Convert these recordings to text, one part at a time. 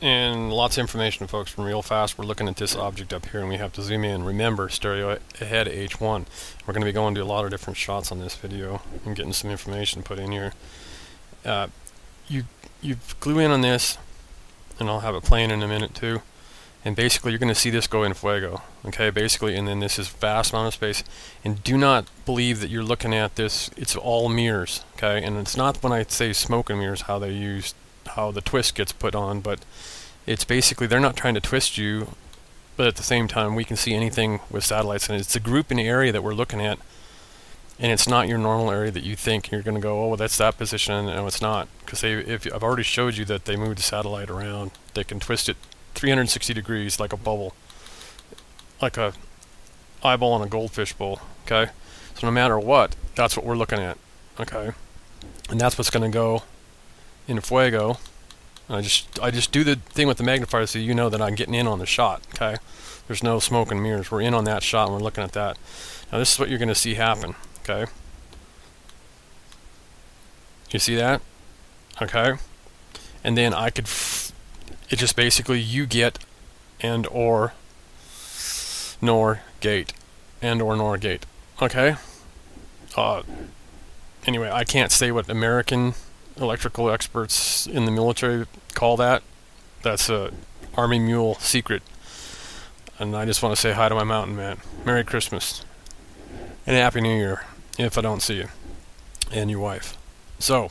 and lots of information folks from real fast. We're looking at this object up here and we have to zoom in. Remember stereo ahead H1 we're going to be going to a lot of different shots on this video and getting some information put in here. Uh, you you glue in on this and I'll have it playing in a minute too. And basically you're going to see this go in fuego okay? Basically and then this is vast amount of space. And do not believe that you're looking at this. It's all mirrors okay? And it's not when I say smoke and mirrors how they use how the twist gets put on but it's basically they're not trying to twist you but at the same time we can see anything with satellites and it's a group in the area that we're looking at and it's not your normal area that you think you're going to go oh well, that's that position and no it's not because they if I've already showed you that they move the satellite around they can twist it 360 degrees like a bubble. Like a eyeball on a goldfish bowl, okay? So no matter what, that's what we're looking at, okay? And that's what's going to go in fuego. I just I just do the thing with the magnifier so you know that I'm getting in on the shot, okay? There's no smoke and mirrors. We're in on that shot and we're looking at that. Now this is what you're going to see happen, okay? You see that? Okay? And then I could it just basically you get and or nor gate and or nor gate okay uh, anyway I can't say what American electrical experts in the military call that that's a army mule secret and I just want to say hi to my mountain man Merry Christmas and Happy New Year if I don't see you and your wife so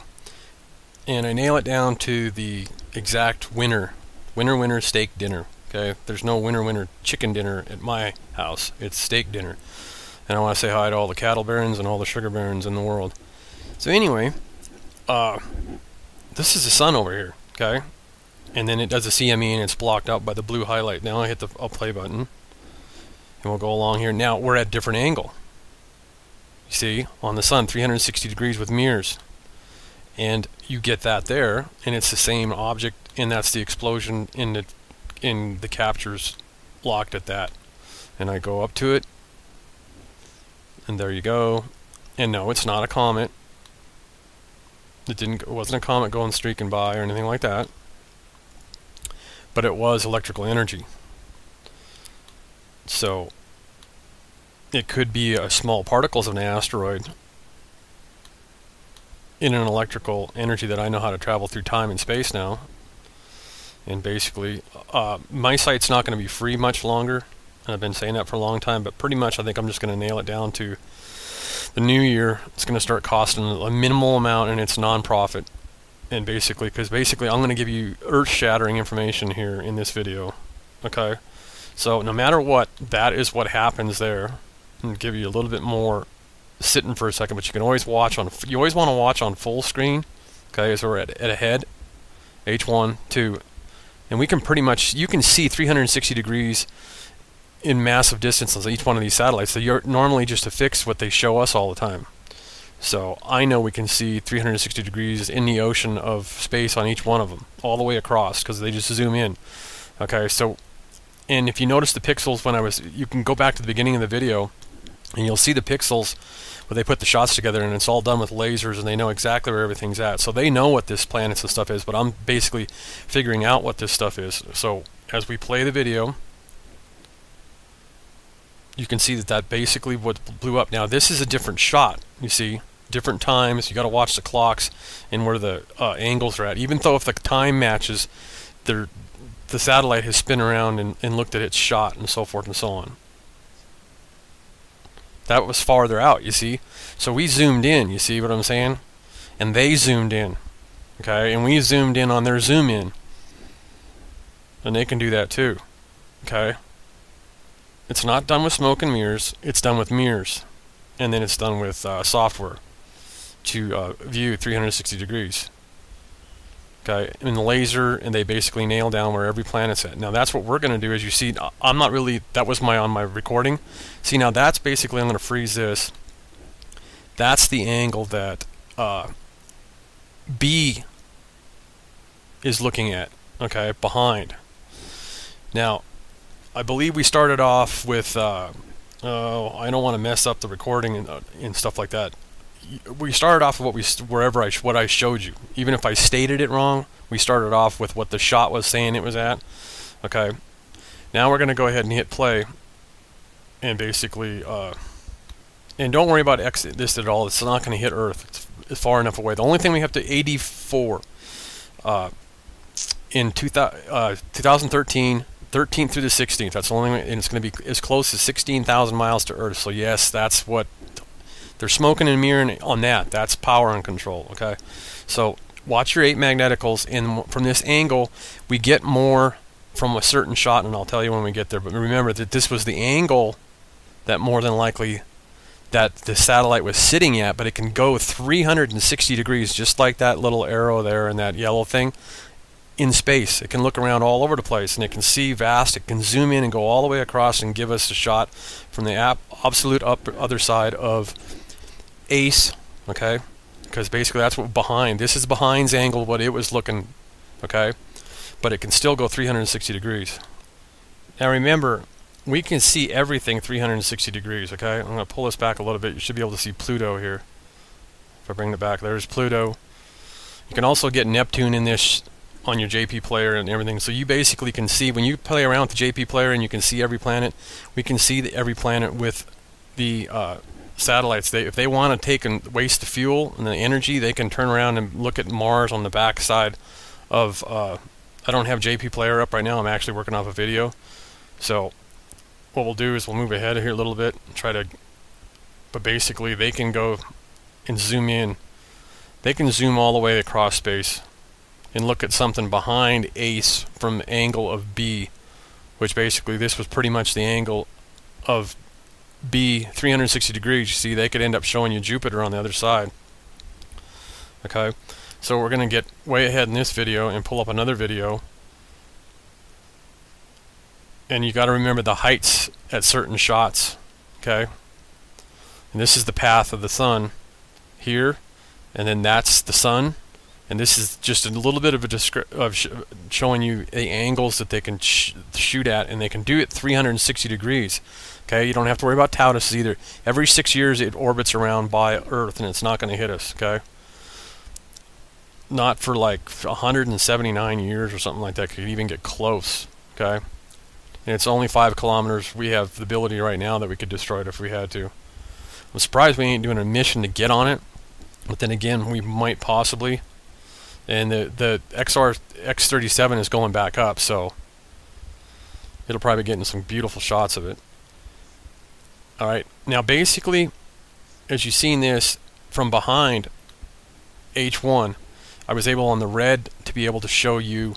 and I nail it down to the exact winner winner winner steak dinner. Okay, there's no winner winner chicken dinner at my house. It's steak dinner. And I want to say hi to all the cattle barons and all the sugar barons in the world. So anyway, uh, this is the sun over here. Okay, and then it does a CME and it's blocked out by the blue highlight. Now I hit the I'll play button, and we'll go along here. Now we're at a different angle. You see, on the sun, 360 degrees with mirrors and you get that there and it's the same object and that's the explosion in the in the captures locked at that and I go up to it and there you go and no it's not a comet it didn't it wasn't a comet going streaking by or anything like that but it was electrical energy so it could be a small particles of an asteroid in an electrical energy that I know how to travel through time and space now. And basically, uh, my site's not going to be free much longer. And I've been saying that for a long time, but pretty much I think I'm just going to nail it down to the new year. It's going to start costing a minimal amount and it's non-profit. And basically, because basically I'm going to give you earth-shattering information here in this video. Okay? So no matter what, that is what happens there. And give you a little bit more sitting for a second, but you can always watch on. You always want to watch on full screen. Okay, so we're at, at ahead, H1, 2, and we can pretty much you can see 360 degrees in massive distances each one of these satellites. So you're normally just to fix what they show us all the time. So I know we can see 360 degrees in the ocean of space on each one of them, all the way across, because they just zoom in. Okay, so, and if you notice the pixels when I was, you can go back to the beginning of the video, and you'll see the pixels where they put the shots together and it's all done with lasers and they know exactly where everything's at. So they know what this planets and stuff is, but I'm basically figuring out what this stuff is. So as we play the video, you can see that that basically what blew up. Now this is a different shot, you see, different times. You got to watch the clocks and where the uh, angles are at. Even though if the time matches, the satellite has spun around and, and looked at its shot and so forth and so on. That was farther out, you see. So we zoomed in, you see what I'm saying? And they zoomed in. Okay, and we zoomed in on their zoom in. And they can do that too. Okay? It's not done with smoke and mirrors, it's done with mirrors. And then it's done with uh, software to uh, view 360 degrees okay, in the laser, and they basically nail down where every planet's at. Now that's what we're going to do. As you see, I'm not really. That was my on my recording. See now that's basically I'm going to freeze this. That's the angle that uh, B is looking at. Okay, behind. Now, I believe we started off with. Uh, oh, I don't want to mess up the recording and, uh, and stuff like that we started off with what we wherever I what I showed you. Even if I stated it wrong, We started off with what the shot was saying it was at. Okay. Now we're going to go ahead and hit play and basically uh, and don't worry about X this at all. It's not going to hit Earth. It's, far enough away. The only thing we have to 84 uh, in 2000, uh, 2013 13th through the 16th. That's the only and it's going to be as close as 16,000 miles to Earth. So yes, that's what they're smoking and mirroring on that. That's power and control. Okay, so watch your eight magneticals, and from this angle, we get more from a certain shot, and I'll tell you when we get there. But remember that this was the angle that more than likely that the satellite was sitting at, but it can go 360 degrees, just like that little arrow there and that yellow thing in space. It can look around all over the place and it can see vast. It can zoom in and go all the way across and give us a shot from the absolute up other side of ACE, okay? Because basically that's what behind. This is behind's angle, what it was looking, okay? But it can still go 360 degrees. Now remember, we can see everything 360 degrees, okay? I'm going to pull this back a little bit. You should be able to see Pluto here. If I bring it back, there's Pluto. You can also get Neptune in this on your JP player and everything. So you basically can see, when you play around with the JP player and you can see every planet, we can see the, every planet with the uh, satellites. They, if they want to take and waste the fuel and the energy, they can turn around and look at Mars on the back side of, uh, I don't have JP player up right now, I'm actually working off a video. So what we'll do is we'll move ahead here a little bit and try to, but basically they can go and zoom in. They can zoom all the way across space and look at something behind ACE from the angle of B, which basically this was pretty much the angle of B 360 degrees. You see, they could end up showing you Jupiter on the other side. Okay, so we're going to get way ahead in this video and pull up another video. And you got to remember the heights at certain shots. Okay? And this is the path of the sun here and then that's the sun and this is just a little bit of a descri- of sh showing you the angles that they can sh shoot at and they can do it 360 degrees okay you don't have to worry about Toutatis either every six years it orbits around by Earth and it's not going to hit us okay not for like 179 years or something like that could even get close okay and it's only five kilometers. We have the ability right now that we could destroy it if we had to. I'm surprised we ain't doing a mission to get on it, but then again, we might possibly. And the the XR X37 is going back up, so it'll probably be getting some beautiful shots of it. All right, now basically, as you've seen this from behind H1, I was able on the red to be able to show you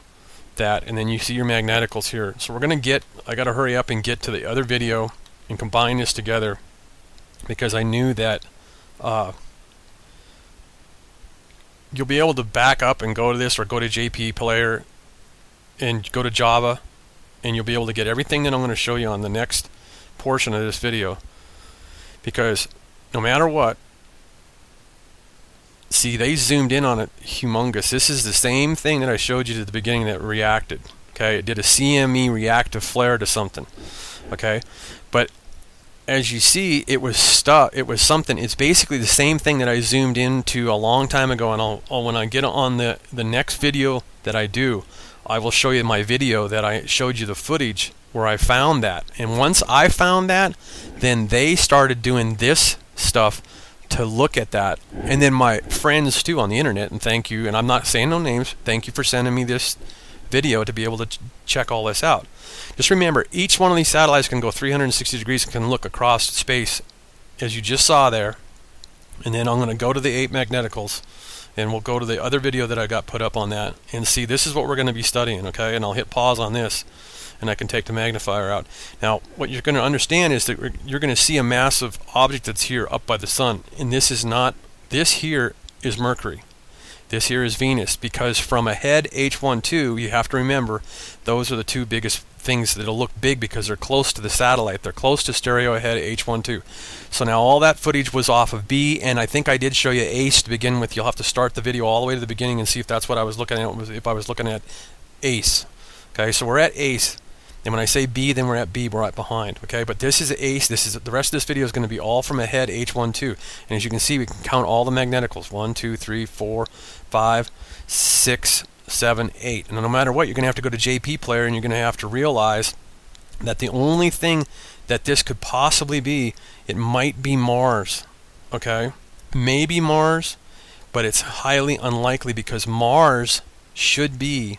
that and then you see your magneticals here so we're gonna get I gotta hurry up and get to the other video and combine this together because I knew that uh, you'll be able to back up and go to this or go to JP player and go to Java and you'll be able to get everything that I'm going to show you on the next portion of this video because no matter what See, they zoomed in on it humongous. This is the same thing that I showed you at the beginning that reacted. Okay, it did a CME reactive flare to something. Okay, but as you see, it was stuck. It was something. It's basically the same thing that I zoomed into a long time ago. And I'll, I'll, when I get on the the next video that I do, I will show you my video that I showed you the footage where I found that. And once I found that, then they started doing this stuff to look at that. And then my friends too on the internet, and thank you, and I'm not saying no names, thank you for sending me this video to be able to ch check all this out. Just remember, each one of these satellites can go 360 degrees and can look across space, as you just saw there. And then I'm going to go to the eight magneticals, and we'll go to the other video that I got put up on that, and see this is what we're going to be studying, okay? And I'll hit pause on this and I can take the magnifier out. Now, what you're going to understand is that you're going to see a massive object that's here up by the sun, and this is not, this here is Mercury. This here is Venus, because from ahead H12, you have to remember, those are the two biggest things that'll look big because they're close to the satellite. They're close to stereo ahead H12. So now all that footage was off of B, and I think I did show you ACE to begin with. You'll have to start the video all the way to the beginning and see if that's what I was looking at, if I was looking at ACE. Okay, so we're at ACE. And when I say B, then we're at B, we're right behind. Okay, but this is ace. This is the rest of this video is going to be all from ahead H1, 2. And as you can see, we can count all the magneticals. 1, 2, 3, 4, 5, 6, 7, 8. And no matter what, you're going to have to go to JP Player and you're going to have to realize that the only thing that this could possibly be, it might be Mars. Okay? Maybe Mars, but it's highly unlikely because Mars should be,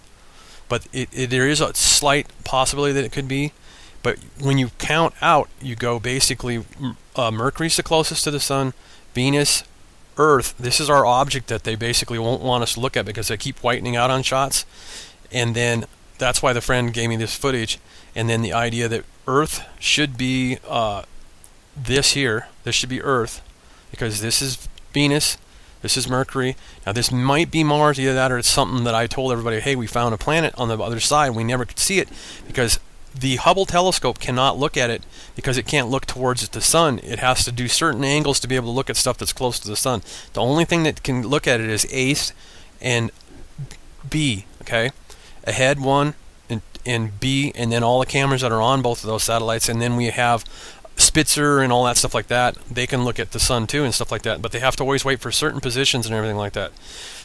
but it, it, there is a slight possibility that it could be. But when you count out, you go basically uh, Mercury's the closest to the Sun, Venus, Earth. This is our object that they basically won't want us to look at because they keep whitening out on shots. And then that's why the friend gave me this footage. And then the idea that Earth should be uh, this here. This should be Earth because this is Venus. This is Mercury. Now this might be Mars, either that or it's something that I told everybody, hey, we found a planet on the other side. We never could see it because the Hubble telescope cannot look at it because it can't look towards the sun. It has to do certain angles to be able to look at stuff that's close to the sun. The only thing that can look at it is ACE and B, okay? Ahead one and, and B, and then all the cameras that are on both of those satellites, and then we have Spitzer and all that stuff like that. They can look at the sun too and stuff like that, but they have to always wait for certain positions and everything like that.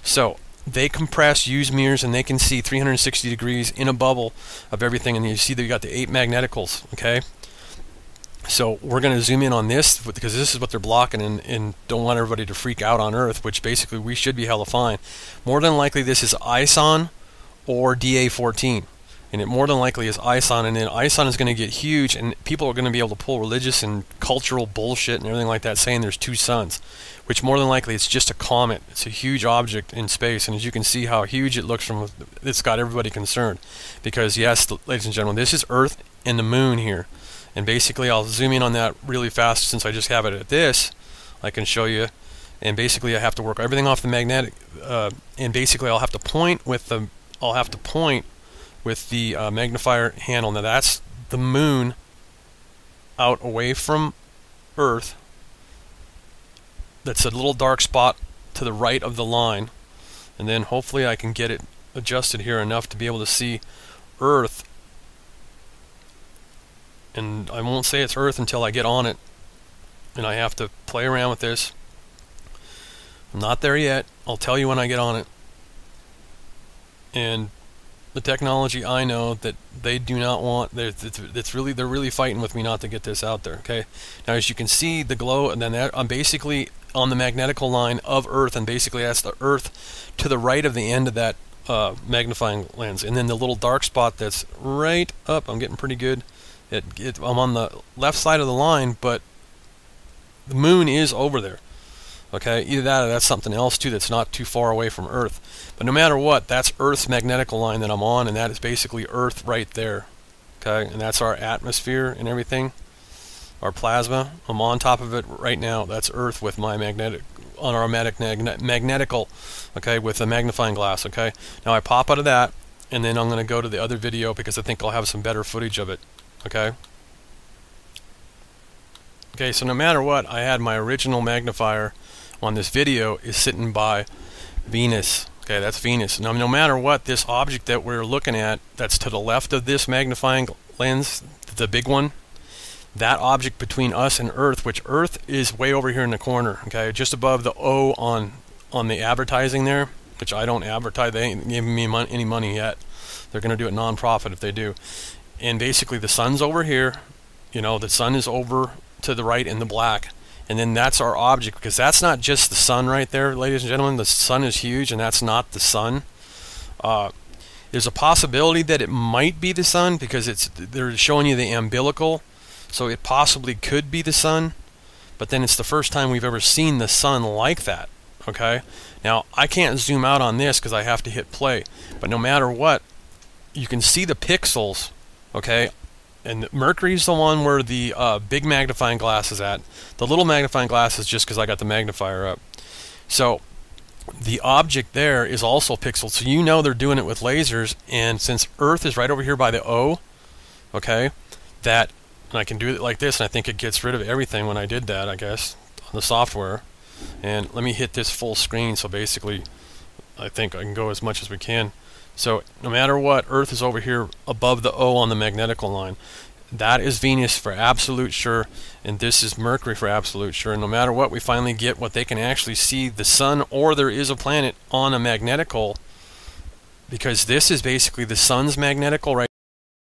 So they compress, use mirrors, and they can see 360 degrees in a bubble of everything. And you see that you got the eight magneticals, okay? So we're going to zoom in on this because this is what they're blocking and, and don't want everybody to freak out on Earth, which basically we should be hella fine. More than likely this is ISON or DA14 and it more than likely is ISON, and then ISON is going to get huge, and people are going to be able to pull religious and cultural bullshit and everything like that, saying there's two suns, which more than likely it's just a comet. It's a huge object in space, and as you can see how huge it looks from, it's got everybody concerned, because yes, ladies and gentlemen, this is Earth and the Moon here, and basically I'll zoom in on that really fast since I just have it at this. I can show you, and basically I have to work everything off the magnetic, uh, and basically I'll have to point with the, I'll have to point with the uh, magnifier handle. Now that's the moon out away from Earth. That's a little dark spot to the right of the line. And then hopefully I can get it adjusted here enough to be able to see Earth. And I won't say it's Earth until I get on it. And I have to play around with this. I'm not there yet. I'll tell you when I get on it. And the technology I know that they do not want. It's really they're really fighting with me not to get this out there. Okay, now as you can see the glow, and then that, I'm basically on the magnetical line of Earth, and basically that's the Earth to the right of the end of that uh, magnifying lens, and then the little dark spot that's right up. I'm getting pretty good. It, it, I'm on the left side of the line, but the moon is over there. Okay, either that or that's something else too that's not too far away from Earth. But no matter what, that's Earth's magnetical line that I'm on, and that is basically Earth right there. Okay, and that's our atmosphere and everything, our plasma. I'm on top of it right now. That's Earth with my magnetic, on our magnetic, magnetical, okay, with a magnifying glass. Okay, now I pop out of that, and then I'm going to go to the other video because I think I'll have some better footage of it. Okay. Okay, so no matter what, I had my original magnifier on this video is sitting by Venus. Okay, that's Venus. Now, no matter what, this object that we're looking at, that's to the left of this magnifying lens, the big one, that object between us and Earth, which Earth is way over here in the corner, okay, just above the O on on the advertising there, which I don't advertise. They ain't giving me mon any money yet. They're going to do it non-profit if they do. And basically, the sun's over here. You know, the sun is over to the right in the black and then that's our object because that's not just the sun right there ladies and gentlemen. The sun is huge and that's not the sun. Uh, there's a possibility that it might be the sun because it's they're showing you the umbilical so it possibly could be the sun. But then it's the first time we've ever seen the sun like that okay? Now I can't zoom out on this because I have to hit play. But no matter what you can see the pixels okay and Mercury's the one where the uh, big magnifying glass is at. The little magnifying glass is just because I got the magnifier up. So the object there is also pixeled. So you know they're doing it with lasers. And since Earth is right over here by the O, okay, that and I can do it like this, and I think it gets rid of everything when I did that, I guess, on the software. And let me hit this full screen. So basically, I think I can go as much as we can. So no matter what, Earth is over here above the O on the magnetical line. That is Venus for absolute sure, and this is Mercury for absolute sure. And no matter what, we finally get what they can actually see the sun, or there is a planet on a magnetical because this is basically the sun's magnetical right